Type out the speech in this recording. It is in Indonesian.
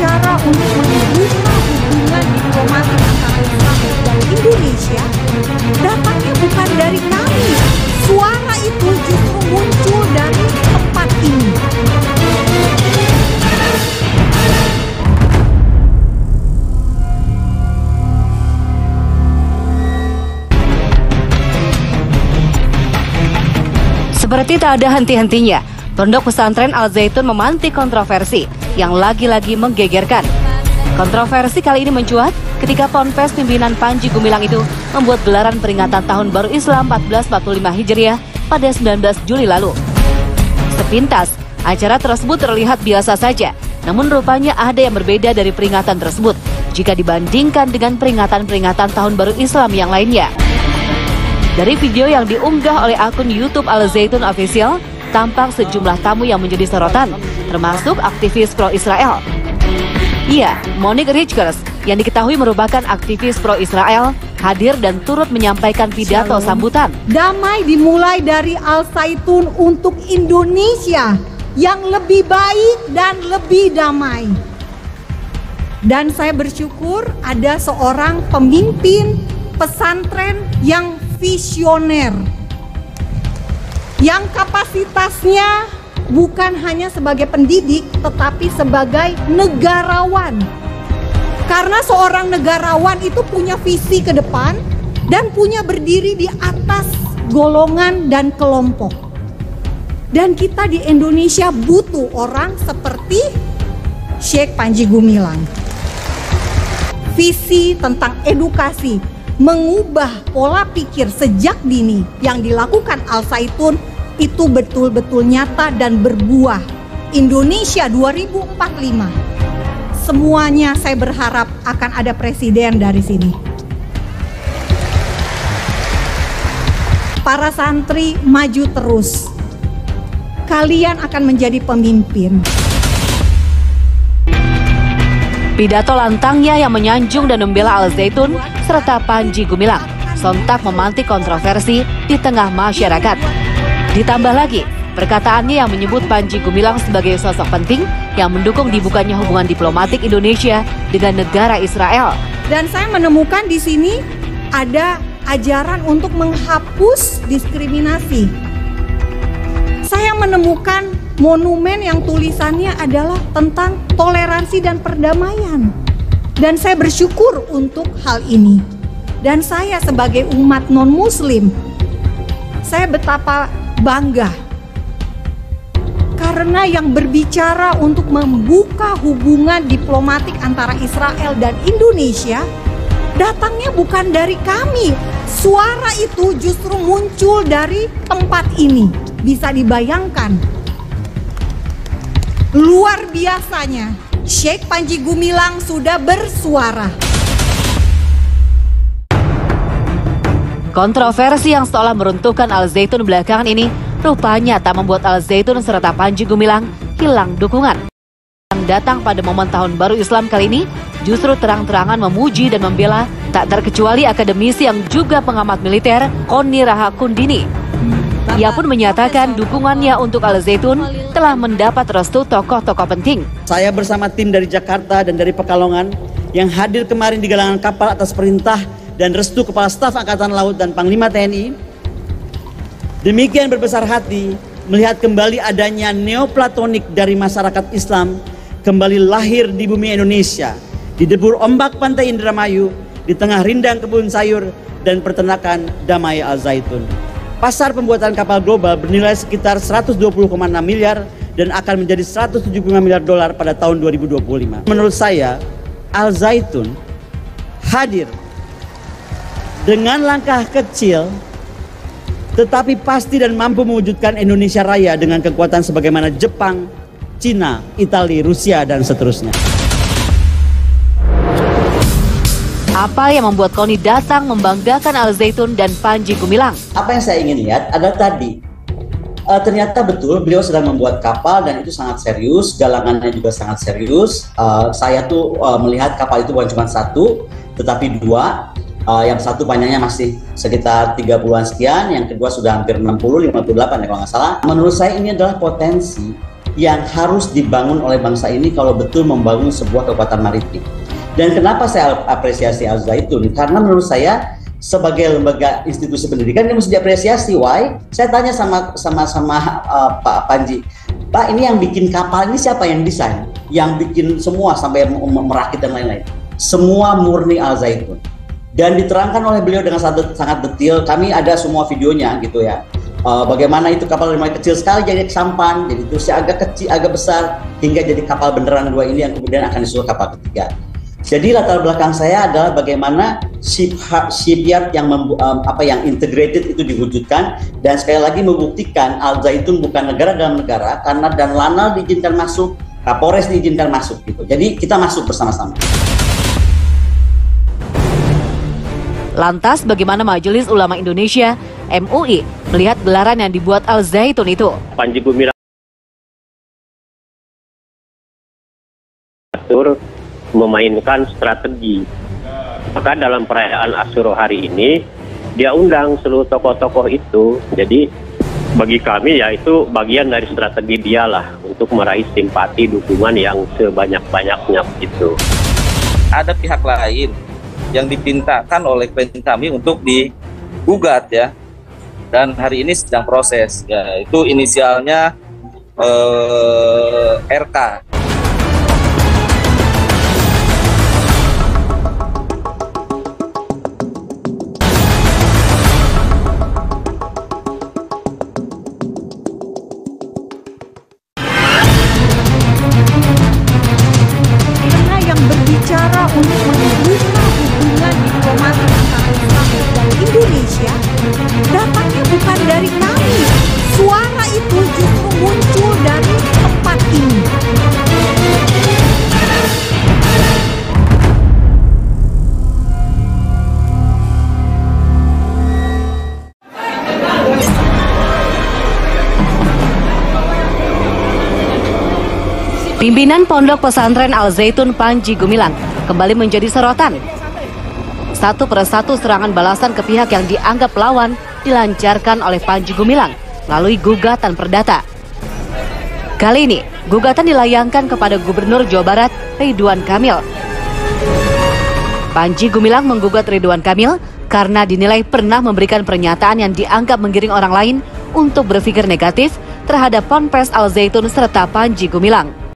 cara untuk membuka hubungan diplomatik antara Israel dan Indonesia datangnya bukan dari kami. Suara itu justru muncul dari tempat ini. Seperti tak ada henti-hentinya, Pondok Pesantren Al Zaitun memantik kontroversi yang lagi-lagi menggegerkan. Kontroversi kali ini mencuat ketika Ponpes pimpinan Panji Gumilang itu membuat gelaran peringatan Tahun Baru Islam 1445 Hijriah pada 19 Juli lalu. Sepintas, acara tersebut terlihat biasa saja, namun rupanya ada yang berbeda dari peringatan tersebut jika dibandingkan dengan peringatan-peringatan Tahun Baru Islam yang lainnya. Dari video yang diunggah oleh akun YouTube Al Zaitun Official, tampak sejumlah tamu yang menjadi sorotan, termasuk aktivis pro-Israel. Iya, Monique Richgers yang diketahui merupakan aktivis pro-Israel hadir dan turut menyampaikan pidato sambutan. Damai dimulai dari Al Zaitun untuk Indonesia yang lebih baik dan lebih damai. Dan saya bersyukur ada seorang pemimpin pesantren yang visioner yang kapasitasnya bukan hanya sebagai pendidik tetapi sebagai negarawan. Karena seorang negarawan itu punya visi ke depan dan punya berdiri di atas golongan dan kelompok. Dan kita di Indonesia butuh orang seperti Sheikh Panji Gumilang. Visi tentang edukasi, mengubah pola pikir sejak dini yang dilakukan Al Zaitun itu betul-betul nyata dan berbuah. Indonesia 2045. Semuanya saya berharap akan ada presiden dari sini. Para santri maju terus. Kalian akan menjadi pemimpin. Pidato lantangnya yang menyanjung dan membela Al Zaitun serta Panji Gumilang sontak memantik kontroversi di tengah masyarakat. Ditambah lagi, perkataannya yang menyebut Panji Gumilang sebagai sosok penting yang mendukung dibukanya hubungan diplomatik Indonesia dengan negara Israel. Dan saya menemukan di sini ada ajaran untuk menghapus diskriminasi. Saya menemukan monumen yang tulisannya adalah tentang toleransi dan perdamaian. Dan saya bersyukur untuk hal ini. Dan saya sebagai umat non-muslim, saya betapa bangga. Karena yang berbicara untuk membuka hubungan diplomatik antara Israel dan Indonesia, datangnya bukan dari kami. Suara itu justru muncul dari tempat ini. Bisa dibayangkan Luar biasanya, Sheikh Panji Gumilang sudah bersuara. Kontroversi yang seolah meruntuhkan Al Zaitun belakangan ini rupanya tak membuat Al Zaitun serta Panji Gumilang hilang dukungan. Yang datang pada momen tahun baru Islam kali ini justru terang-terangan memuji dan membela tak terkecuali akademisi yang juga pengamat militer Koni Raha Kundini. Ia pun menyatakan dukungannya untuk Al Zaitun telah mendapat restu tokoh-tokoh penting. Saya bersama tim dari Jakarta dan dari Pekalongan yang hadir kemarin di galangan kapal atas perintah dan restu Kepala Staf Angkatan Laut dan Panglima TNI. Demikian berbesar hati melihat kembali adanya neoplatonik dari masyarakat Islam kembali lahir di bumi Indonesia, di debur ombak pantai Indramayu, di tengah rindang kebun sayur dan peternakan Damai Al Zaitun. Pasar pembuatan kapal global bernilai sekitar 120,6 miliar dan akan menjadi 175 miliar dolar pada tahun 2025. Menurut saya, Al Zaitun hadir dengan langkah kecil tetapi pasti dan mampu mewujudkan Indonesia Raya dengan kekuatan sebagaimana Jepang, Cina, Italia, Rusia, dan seterusnya. Apa yang membuat Koni datang membanggakan Al Zaitun dan Panji Gumilang? Apa yang saya ingin lihat adalah tadi, uh, ternyata betul beliau sedang membuat kapal dan itu sangat serius, galangannya juga sangat serius. Uh, saya tuh uh, melihat kapal itu bukan cuma satu, tetapi dua. Uh, yang satu panjangnya masih sekitar 30-an sekian, yang kedua sudah hampir 60, 58 ya kalau nggak salah. Menurut saya ini adalah potensi yang harus dibangun oleh bangsa ini kalau betul membangun sebuah kekuatan maritim. Dan kenapa saya apresiasi Al Zaitun? Karena menurut saya sebagai lembaga institusi pendidikan ini mesti diapresiasi. Why? Saya tanya sama sama sama uh, Pak Panji, Pak ini yang bikin kapal ini siapa yang desain? Yang bikin semua sampai merakit dan lain-lain. Semua murni Al Zaitun dan diterangkan oleh beliau dengan sangat, sangat detail. Kami ada semua videonya gitu ya. uh, bagaimana itu kapal mulai kecil sekali jadi sampan, jadi terusnya agak kecil, agak besar hingga jadi kapal beneran dua ini yang kemudian akan disuruh kapal ketiga. Jadi latar belakang saya adalah bagaimana ship shipyard yang um, apa yang integrated itu diwujudkan dan sekali lagi membuktikan Al Zaitun bukan negara dalam negara karena dan Lanal diizinkan masuk, Kapolres diizinkan masuk gitu. Jadi kita masuk bersama-sama. Lantas bagaimana Majelis Ulama Indonesia MUI melihat gelaran yang dibuat Al Zaitun itu? Panji Gumilang memainkan strategi. Maka dalam perayaan Asyuro hari ini dia undang seluruh tokoh-tokoh itu. Jadi bagi kami ya itu bagian dari strategi dialah untuk meraih simpati dukungan yang sebanyak-banyaknya itu. Ada pihak lain yang dipintakan oleh klien kami untuk digugat ya. Dan hari ini sedang proses ya itu inisialnya eh, RK Pimpinan Pondok Pesantren Al Zaitun Panji Gumilang kembali menjadi sorotan. Satu persatu serangan balasan ke pihak yang dianggap lawan dilancarkan oleh Panji Gumilang melalui gugatan perdata. Kali ini, gugatan dilayangkan kepada Gubernur Jawa Barat Ridwan Kamil. Panji Gumilang menggugat Ridwan Kamil karena dinilai pernah memberikan pernyataan yang dianggap menggiring orang lain untuk berpikir negatif terhadap Ponpes Al Zaitun serta Panji Gumilang.